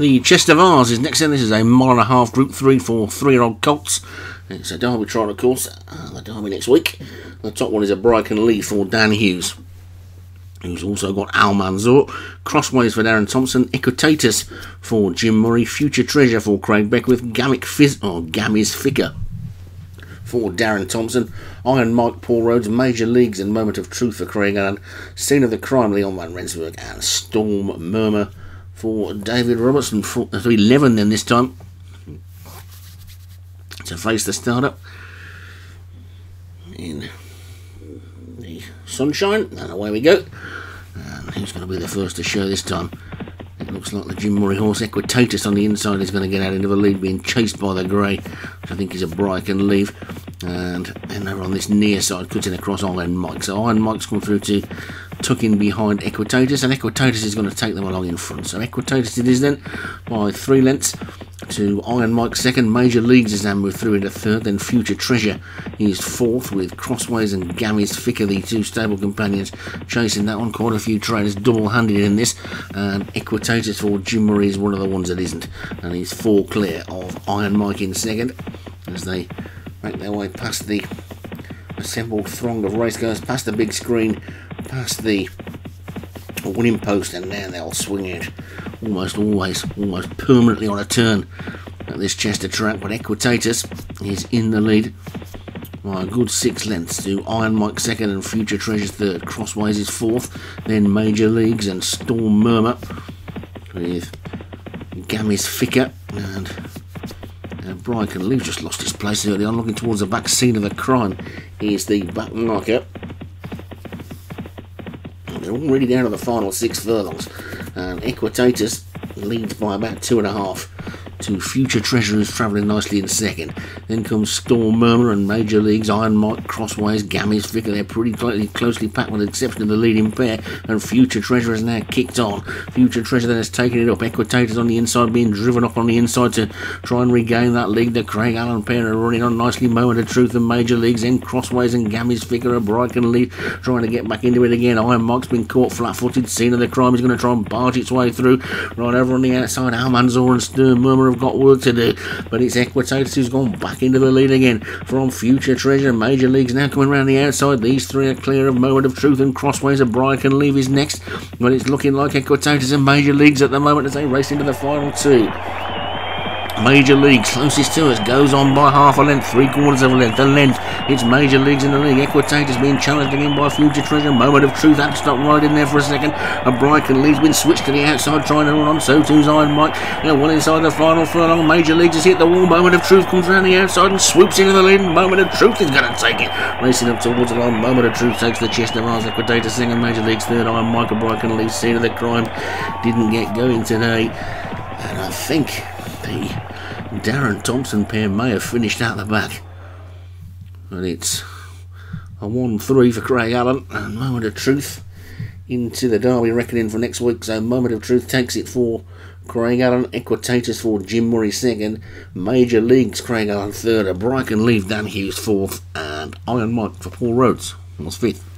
The Chester Vase is next in. This is a mile and a half Group 3 for three-year-old colts. It's a Derby trial, of course. Uh, the Derby next week. The top one is a Bryken Lee for Dan Hughes. Who's also got Almanzor, Crossways for Darren Thompson, Equitatus for Jim Murray, Future Treasure for Craig Beckwith, Gamic Fizz or Gammy's Ficker for Darren Thompson, Iron Mike Paul Rhodes, Major Leagues and Moment of Truth for Craig Allen, Scene of the Crime Leon Van Rensburg, and Storm Murmur for David Robertson uh, for 11 then this time. To face the startup in the sunshine. And away we go. And who's going to be the first to show this time? It looks like the Jim Murray horse Equitatus on the inside is going to get out into the lead being chased by the grey which I think is a Bryken Leave. And then over on this near side cutting across Iron Mike so Iron Mike's come through to tuck in behind Equitatus, and Equitatus is going to take them along in front. So Equitatus it is then by three lengths to Iron Mike second. Major Leagues is now moved through into third. Then Future Treasure is fourth with Crossways and Gammy's Ficker, the two stable companions, chasing that one. Quite a few trainers double-handed in this. And Equitatus for Jim Murray is one of the ones that isn't. And he's four clear of Iron Mike in second as they make their way past the assembled throng of racegoers, past the big screen past the winning post and now they'll swing it almost always, almost permanently on a turn at this Chester track. But Equitatus is in the lead by a good six lengths to Iron Mike second and Future Treasure third. Crossways is fourth, then Major Leagues and Storm Murmur with Gammy's Ficker and uh, Bryken Lee just lost his place early on, looking towards the back scene of the crime. Here's the back marker they're already down to the final six furlongs. And Equitatus leads by about two and a half to Future Treasure who's travelling nicely in second. Then comes Storm Murmur and Major Leagues, Iron Mike, Crossways, Gammy's Vicar. They're pretty closely, closely packed with the exception of the leading pair. And Future Treasure has now kicked on. Future Treasure then has taken it up. Equitators on the inside being driven up on the inside to try and regain that lead. The Craig Allen pair are running on nicely. Moment of Truth and Major Leagues. Then Crossways and Gammy's Vicar. A Bryken lead trying to get back into it again. Iron Mike's been caught flat footed. Scene of the crime is going to try and barge its way through. Right over on the outside, Almanzor and Storm Murmur have got work to do, but it's Equitatus who's gone back into the lead again from Future Treasure. Major Leagues now coming around the outside. These three are clear of Moment of Truth and Crossways. of can Leave his next, but it's looking like Equitatus and Major Leagues at the moment as they race into the final two. Major Leagues, closest to us, goes on by half a length, three quarters of a length. a length, it's Major Leagues in the league. Equitatus being challenged again by Future Treasure. Moment of truth, had to stop right in there for a second. A Bryken League's been switched to the outside, trying to run on. So too's Iron Mike. Now, well inside the final furlong. Major Leagues has hit the wall. Moment of truth comes around the outside and swoops into the lead. Moment of truth is going to take it. Racing up towards the line. Moment of truth takes the Chester Vase. Equitatus second. Major Leagues third. Iron Mike and Bryken League scene of the crime. Didn't get going today. And I think the Darren Thompson pair may have finished out the back. But it's a 1 3 for Craig Allen. And Moment of Truth into the Derby reckoning for next week. So Moment of Truth takes it for Craig Allen, Equitatus for Jim Murray second, Major Leagues Craig Allen third, a Bryken Leave Dan Hughes fourth, and Iron Mike for Paul Rhodes was fifth.